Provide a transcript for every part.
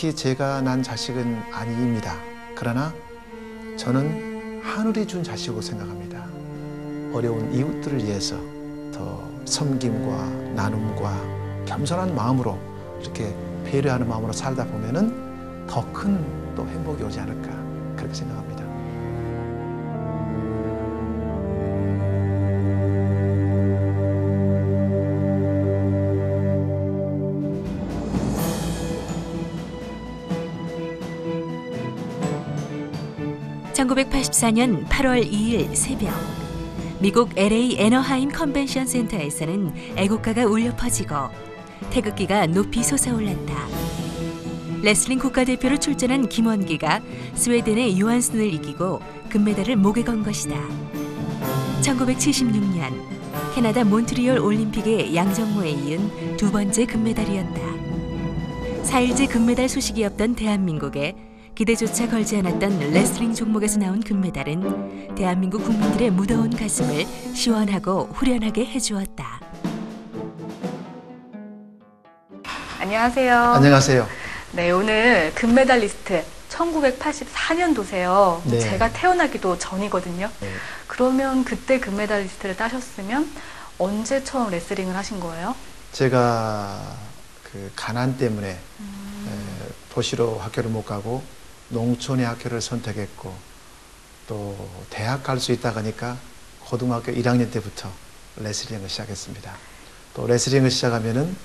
정확히 제가 난 자식은 아니입니다. 그러나 저는 하늘이 준 자식이라고 생각합니다. 어려운 이웃들을 위해서 더 섬김과 나눔과 겸손한 마음으로 이렇게 배려하는 마음으로 살다 보면은 더 큰 또 행복이 오지 않을까 그렇게 생각합니다. (1984년 8월 2일) 새벽 미국 LA 애너하임 컨벤션 센터에서는 애국가가 울려 퍼지고 태극기가 높이 솟아올랐다. 레슬링 국가대표로 출전한 김원기가 스웨덴의 요한슨을 이기고 금메달을 목에 건 것이다. 1976년 캐나다 몬트리올 올림픽의 양정모에 이은 두 번째 금메달이었다. 4일째 금메달 소식이 없던 대한민국에 기대조차 걸지 않았던 레슬링 종목에서 나온 금메달은 대한민국 국민들의 무더운 가슴을 시원하고 후련하게 해주었다. 안녕하세요. 안녕하세요. 네, 오늘 금메달리스트 1984년도세요. 네. 제가 태어나기도 전이거든요. 네. 그러면 그때 금메달리스트를 따셨으면 언제 처음 레슬링을 하신 거예요? 제가 그 가난 때문에 음. 에, 도시로 학교를 못 가고 농촌의 학교를 선택했고 또 대학 갈 수 있다 가니까 고등학교 1학년 때부터 레슬링을 시작했습니다. 또 레슬링을 시작하면은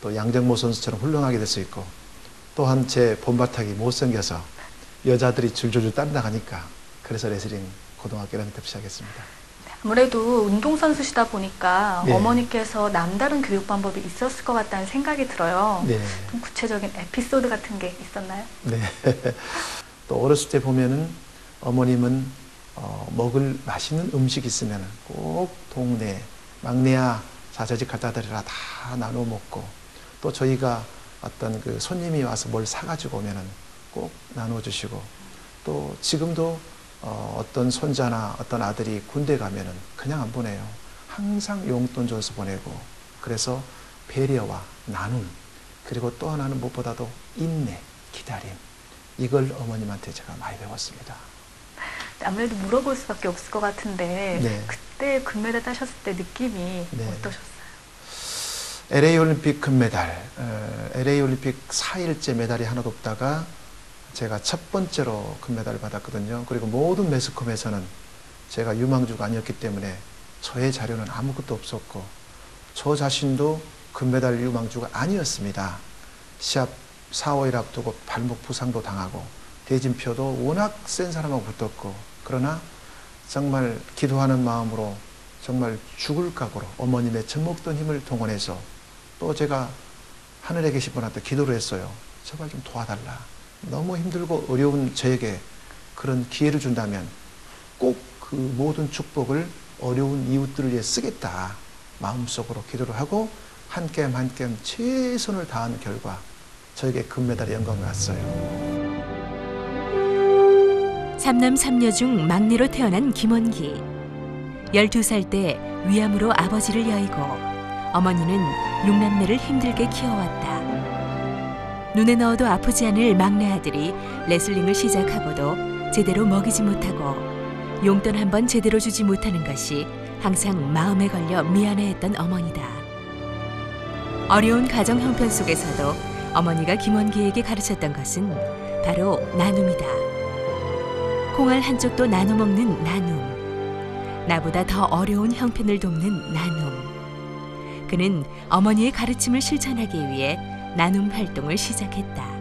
또 양정모 선수처럼 훌륭하게 될 수 있고 또한 제 본바탕이 못생겨서 여자들이 줄줄줄 따라가니까 그래서 레슬링 고등학교 1학년 때 시작했습니다. 아무래도 운동선수시다 보니까 네. 어머니께서 남다른 교육 방법이 있었을 것 같다는 생각이 들어요. 네. 좀 구체적인 에피소드 같은 게 있었나요? 네. 또 어렸을 때 보면은 어머님은 어, 먹을 맛있는 음식 있으면 꼭 동네 막내야 자저집 갖다 드려라 다 나눠 먹고 또 저희가 어떤 그 손님이 와서 뭘 사가지고 오면은 꼭 나눠주시고 또 지금도 어, 어떤 손자나 어떤 아들이 군대 가면은 그냥 안 보내요. 항상 용돈 줘서 보내고 그래서 배려와 나눔 그리고 또 하나는 무엇보다도 인내, 기다림 이걸 어머님한테 제가 많이 배웠습니다. 아무래도 물어볼 수밖에 없을 것 같은데 네. 그때 금메달 따셨을 때 느낌이 네. 어떠셨어요? LA 올림픽 금메달, 어, LA 올림픽 4일째 메달이 하나도 없다가 제가 첫 번째로 금메달을 받았거든요. 그리고 모든 매스컴에서는 제가 유망주가 아니었기 때문에 저의 자료는 아무것도 없었고 저 자신도 금메달 유망주가 아니었습니다. 시합 4, 5일 앞두고 발목 부상도 당하고 대진표도 워낙 센 사람하고 붙었고 그러나 정말 기도하는 마음으로 정말 죽을 각오로 어머님의 젖먹던 힘을 동원해서 또 제가 하늘에 계신 분한테 기도를 했어요. 제발 좀 도와달라. 너무 힘들고 어려운 저에게 그런 기회를 준다면 꼭 그 모든 축복을 어려운 이웃들을 위해 쓰겠다. 마음속으로 기도를 하고 한 게임 한 게임 최선을 다한 결과 저에게 금메달의 영광을 왔어요. 삼남 삼녀 중 막내로 태어난 김원기. 12살 때 위암으로 아버지를 여의고 어머니는 육남매를 힘들게 키워왔다. 눈에 넣어도 아프지 않을 막내 아들이 레슬링을 시작하고도 제대로 먹이지 못하고 용돈 한 번 제대로 주지 못하는 것이 항상 마음에 걸려 미안해했던 어머니다. 어려운 가정 형편 속에서도 어머니가 김원기에게 가르쳤던 것은 바로 나눔이다. 콩알 한쪽도 나눠 먹는 나눔. 나보다 더 어려운 형편을 돕는 나눔. 그는 어머니의 가르침을 실천하기 위해 나눔 활동을 시작했다.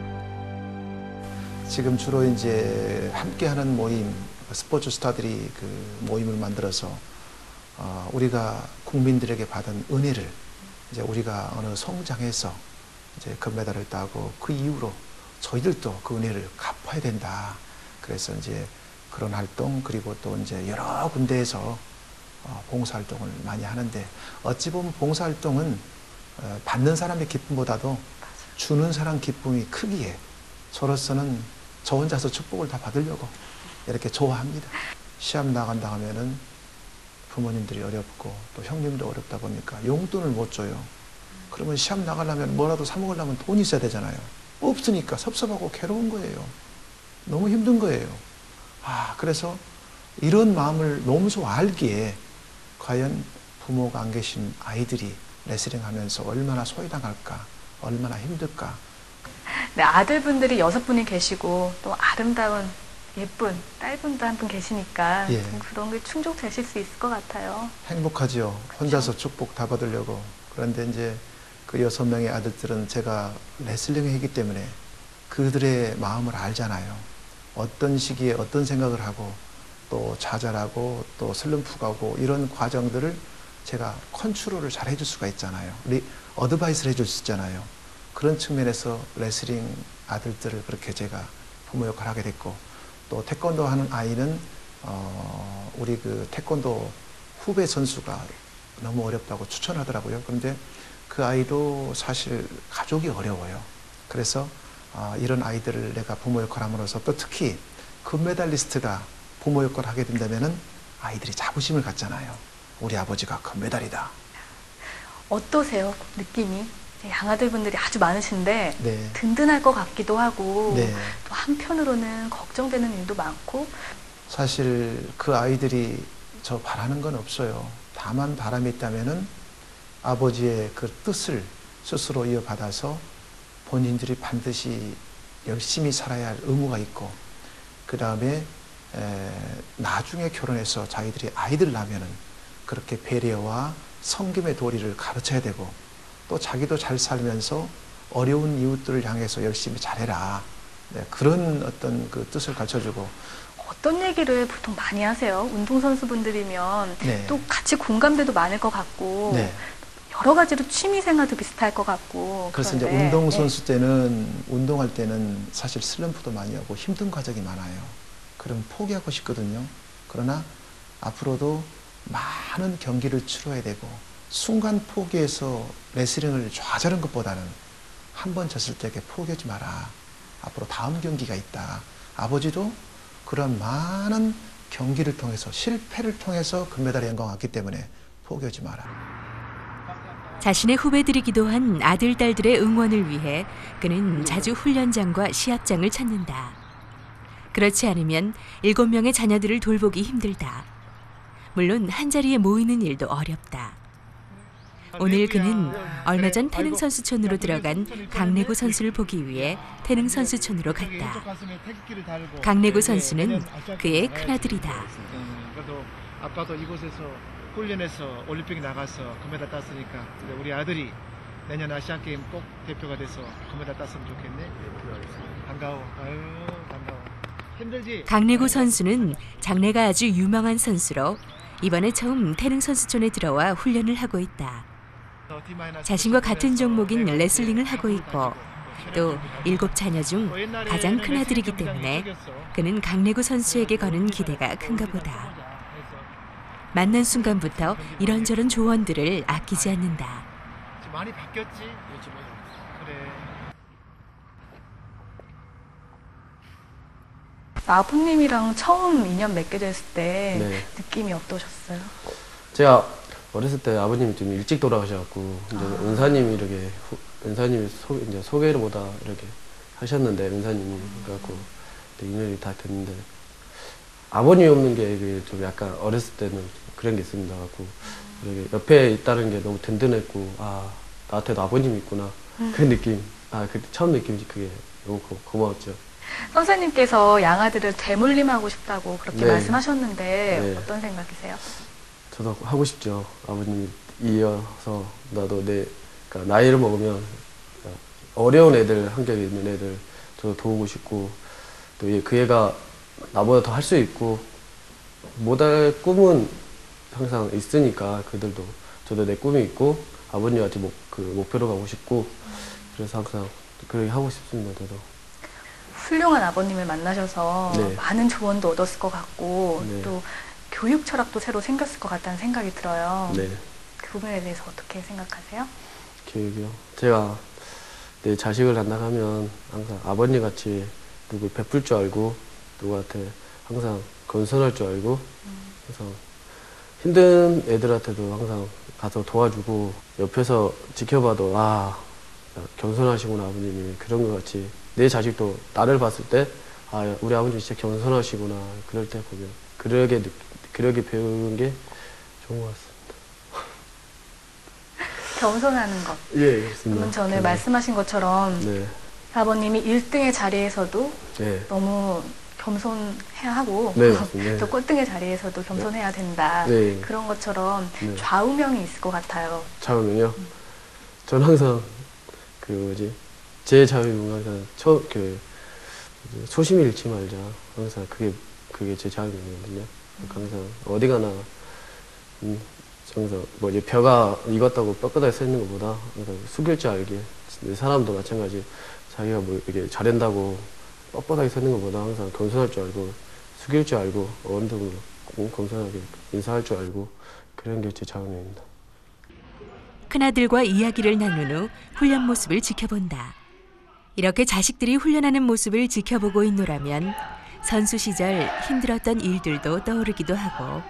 지금 주로 이제 함께하는 모임, 스포츠 스타들이 그 모임을 만들어서 어, 우리가 국민들에게 받은 은혜를 이제 우리가 어느 성장해서 이제 금메달을 따고 그 이후로 저희들도 그 은혜를 갚아야 된다. 그래서 이제 그런 활동 그리고 또 이제 여러 군데에서 어, 봉사활동을 많이 하는데 어찌 보면 봉사활동은 어, 받는 사람의 기쁨보다도 주는 사람 기쁨이 크기에 저로서는 저 혼자서 축복을 다 받으려고 이렇게 좋아합니다. 시합 나간다 하면은 부모님들이 어렵고 또 형님도 어렵다 보니까 용돈을 못 줘요. 그러면 시합 나가려면 뭐라도 사 먹으려면 돈이 있어야 되잖아요. 없으니까 섭섭하고 괴로운 거예요. 너무 힘든 거예요. 아, 그래서 이런 마음을 몸소 알기에 과연 부모가 안 계신 아이들이 레슬링 하면서 얼마나 소외당할까, 얼마나 힘들까. 네, 아들분들이 여섯 분이 계시고 또 아름다운 예쁜 딸분도 한 분 계시니까 예. 좀 그런 게 충족되실 수 있을 것 같아요. 행복하지요. 혼자서 축복 다 받으려고. 그런데 이제 그 여섯 명의 아들들은 제가 레슬링을 했기 때문에 그들의 마음을 알잖아요. 어떤 시기에 어떤 생각을 하고 또 좌절하고 또 슬럼프 가고 이런 과정들을 제가 컨트롤을 잘 해줄 수가 있잖아요. 어드바이스를 해줄 수 있잖아요. 그런 측면에서 레슬링 아들들을 그렇게 제가 부모 역할을 하게 됐고 또 태권도 하는 아이는 어, 우리 그 태권도 후배 선수가 너무 어렵다고 추천하더라고요. 그런데 그 아이도 사실 가족이 어려워요. 그래서 아, 이런 아이들을 내가 부모 역할 함으로써 또 특히 금메달리스트가 부모 역할을 하게 된다면은 아이들이 자부심을 갖잖아요. 우리 아버지가 금메달이다. 어떠세요? 느낌이? 양아들분들이 아주 많으신데 네. 든든할 것 같기도 하고 네. 또 한편으로는 걱정되는 일도 많고 사실 그 아이들이 저 바라는 건 없어요. 다만 바람이 있다면은 아버지의 그 뜻을 스스로 이어받아서 본인들이 반드시 열심히 살아야 할 의무가 있고 그 다음에 나중에 결혼해서 자기들이 아이들 낳으면은 그렇게 배려와 섬김의 도리를 가르쳐야 되고 또 자기도 잘 살면서 어려운 이웃들을 향해서 열심히 잘해라. 네, 그런 어떤 그 뜻을 가르쳐주고 어떤 얘기를 보통 많이 하세요? 운동선수분들이면 네. 또 같이 공감대도 많을 것 같고 네. 여러 가지로 취미 생활도 비슷할 것 같고 그래서 이제 그런데, 운동 네. 선수 때는 운동할 때는 사실 슬럼프도 많이 하고 힘든 과정이 많아요. 그럼 포기하고 싶거든요. 그러나 앞으로도 많은 경기를 치러야 되고 순간 포기해서 레슬링을 좌절한 것보다는 한 번 졌을 때 이렇게 포기하지 마라. 앞으로 다음 경기가 있다. 아버지도 그런 많은 경기를 통해서 실패를 통해서 금메달에 영광 왔기 때문에 포기하지 마라. 자신의 후배들이 기도 한 아들, 딸들의 응원을 위해 그는 자주 훈련장과 시합장을 찾는다. 그렇지 않으면 일곱 명의 자녀들을 돌보기 힘들다. 물론 한 자리에 모이는 일도 어렵다. 오늘 그는 얼마 전 태릉 선수촌으로 들어간 강래구 선수를 보기 위해 태릉 선수촌으로 갔다. 강래구 선수는 그의 큰아들이다. 아빠도 이곳에서 훈련해서 올림픽 나가서 금메달 땄으니까 우리 아들이 내년 아시안 게임 꼭 대표가 돼서 금메달 땄으면 좋겠네. 반가워. 아유 반가워. 힘들지? 강래구 선수는 장래가 아주 유명한 선수로 이번에 처음 태릉 선수촌에 들어와 훈련을 하고 있다. 자신과 같은 종목인 레슬링을 하고 있고 또 일곱 자녀 중 가장 큰 아들이기 때문에. 그는 강래구 선수에게 거는 기대가 큰가 보다. 만난 순간부터 이런저런 조언들을 아끼지 않는다. 많이 바뀌었지 요즘에. 그래. 아버님이랑 처음 인연 맺게 됐을 때 네. 느낌이 어떠셨어요? 제가 어렸을 때 아버님이 좀 일찍 돌아가셔갖고 이제 아. 은사님이 이렇게 후- 은사님이 소, 이제 소개를 보다 이렇게 하셨는데 은사님이 그래갖고 이제 인연이 다 됐는데 아버님이 없는 게좀 약간 어렸을 때는 그런 게 있습니다. 갖고 이렇게 옆에 있다는 게 너무 든든했고 아 나한테도 아버님이 있구나 그 느낌 아그 처음 느낌이 그게 너무 고, 고마웠죠. 선생님께서 양아들을 되물림하고 싶다고 그렇게 네. 말씀하셨는데 네. 어떤 생각이세요? 저도 하고 싶죠. 아버님이 이어서 나도 내 그러니까 나이를 먹으면 어려운 애들 환경에 있는 애들 저도 도우고 싶고 또 그 애가 나보다 더 할 수 있고 못할 꿈은 항상 있으니까 그들도 저도 내 꿈이 있고 아버님한테 목, 그 목표로 가고 싶고 그래서 항상 그렇게 하고 싶습니다. 저도 훌륭한 아버님을 만나셔서 네. 많은 조언도 얻었을 것 같고 네. 또 교육 철학도 새로 생겼을 것 같다는 생각이 들어요. 네. 그 부분에 대해서 어떻게 생각하세요? 교육이요. 제가 내 자식을 낳는다면 항상 아버님 같이 누구 베풀 줄 알고 누구한테 항상 건선할 줄 알고 항상 힘든 애들한테도 항상 가서 도와주고 옆에서 지켜봐도 아 겸손하시구나 아버님이 그런 것 같이 내 자식도 나를 봤을 때 아 우리 아버님 진짜 겸손하시구나 그럴 때 보면 그러게 느- 그러게 배우는 게 좋은 것 같습니다. 겸손하는 것. 예, 그렇습니다. 그러면 전에 네. 말씀하신 것처럼 네, 아버님이 1등의 자리에서도 네, 너무 겸손해야 하고 네. 또 꼴등의 자리에서도 겸손해야 된다. 네. 그런 것처럼 네. 좌우명이 있을 것 같아요. 자유는요. 전 항상 그 뭐지 제 항상 처그 초심 잃지 말자. 항상 그게 그게 제 자유이거든요. 항상 어디 가나 음, 항상 뭐지 벼가 익었다고 뼈가닥에 서 있는 것보다 항상 숙일 줄 알게 내 사람도 마찬가지 자기가 뭐 이렇게 잘한다고 뻣뻣하게 서 있는 것보다 항상 겸손할 줄 알고 숙일 줄 알고 어른들도 꼭 겸손하게 인사할 줄 알고 그런 게 제 자유입니다. 큰아들과 이야기를 나눈 후 훈련 모습을 지켜본다. 이렇게 자식들이 훈련하는 모습을 지켜보고 있노라면 선수 시절 힘들었던 일들도 떠오르기도 하고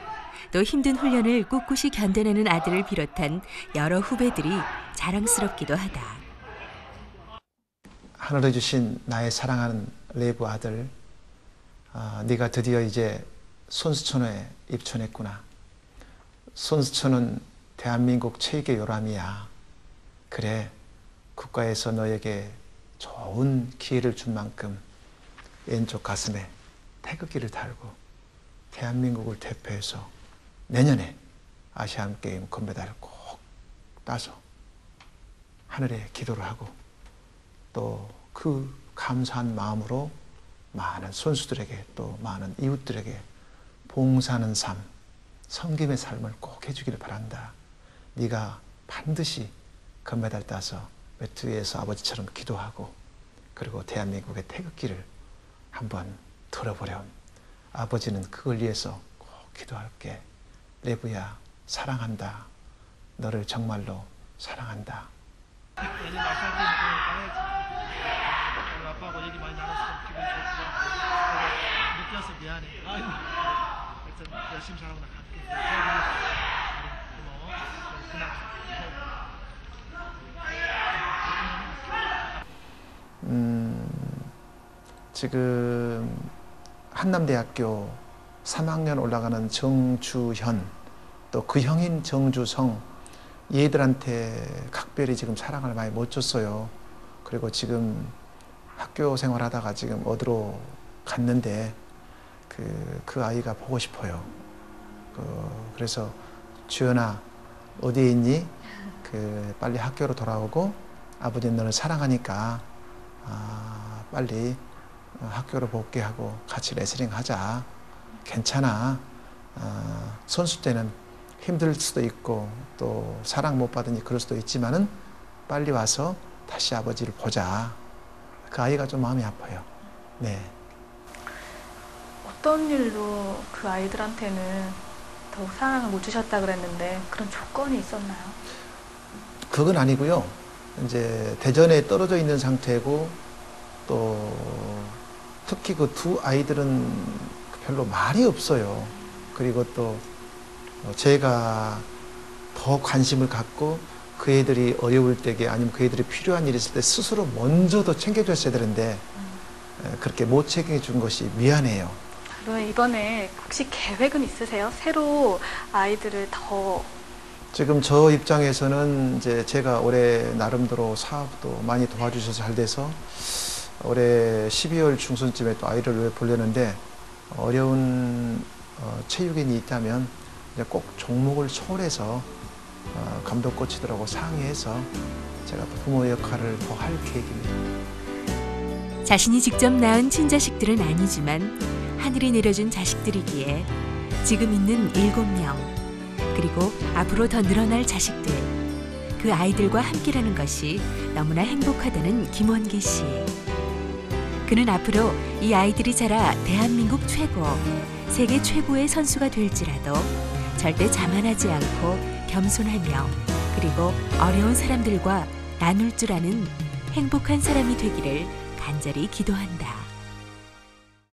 또 힘든 훈련을 꿋꿋이 견뎌내는 아들을 비롯한 여러 후배들이 자랑스럽기도 하다. 하늘에 주신 나의 사랑하는 레브 아들, 아, 네가 드디어 이제 손수촌에 입촌했구나. 손수촌은 대한민국 최익의 요람이야. 그래, 국가에서 너에게 좋은 기회를 준 만큼 왼쪽 가슴에 태극기를 달고 대한민국을 대표해서 내년에 아시안 게임 금메달을 꼭 따서 하늘에 기도를 하고 또 그 감사한 마음으로 많은 선수들에게 또 많은 이웃들에게 봉사하는 삶, 섬김의 삶을 꼭 해주기를 바란다. 네가 반드시 금메달 따서 매트 위에서 아버지처럼 기도하고 그리고 대한민국의 태극기를 한번 들어보렴. 아버지는 그걸 위해서 꼭 기도할게. 레브야 사랑한다. 너를 정말로 사랑한다. 열심히 잘하고 나 갈게. 고마워. 그날. 지금 한남대학교 3학년 올라가는 정주현 또 그 형인 정주성 얘들한테 각별히 지금 사랑을 많이 못 줬어요. 그리고 지금 학교 생활하다가 지금 어디로 갔는데 그, 그 아이가 보고 싶어요. 그, 그래서 주연아 어디에 있니? 그 빨리 학교로 돌아오고 아버지 너를 사랑하니까 아, 빨리 어, 학교로 복귀하고 같이 레슬링 하자. 괜찮아. 어, 선수 때는 힘들 수도 있고 또 사랑 못 받으니 그럴 수도 있지만은 빨리 와서 다시 아버지를 보자. 그 아이가 좀 마음이 아파요. 네. 어떤 일로 그 아이들한테는 더욱 사랑을 못 주셨다 그랬는데 그런 조건이 있었나요? 그건 아니고요. 이제 대전에 떨어져 있는 상태고 또 특히 그 두 아이들은 별로 말이 없어요. 그리고 또 어, 제가 더 관심을 갖고 그 애들이 어려울 때게 아니면 그 애들이 필요한 일이 있을 때 스스로 먼저 더 챙겨줬어야 되는데 에, 그렇게 못 챙겨준 것이 미안해요. 그럼 이번에 혹시 계획은 있으세요? 새로 아이들을 더 지금 저 입장에서는 이제 제가 올해 나름대로 사업도 많이 도와주셔서 잘 돼서 올해 12월 중순쯤에 또 아이를 보려는데 어려운 어, 체육인이 있다면 꼭 종목을 초월해서 어, 감독 코치들하고 상의해서 제가 또 부모 역할을 더 할 계획입니다. 자신이 직접 낳은 친자식들은 아니지만 하늘이 내려준 자식들이기에 지금 있는 일곱 명 그리고 앞으로 더 늘어날 자식들 그 아이들과 함께라는 것이 너무나 행복하다는 김원기 씨. 그는 앞으로 이 아이들이 자라 대한민국 최고, 세계 최고의 선수가 될지라도 절대 자만하지 않고 겸손하며 그리고 어려운 사람들과 나눌 줄 아는 행복한 사람이 되기를 간절히 기도한다.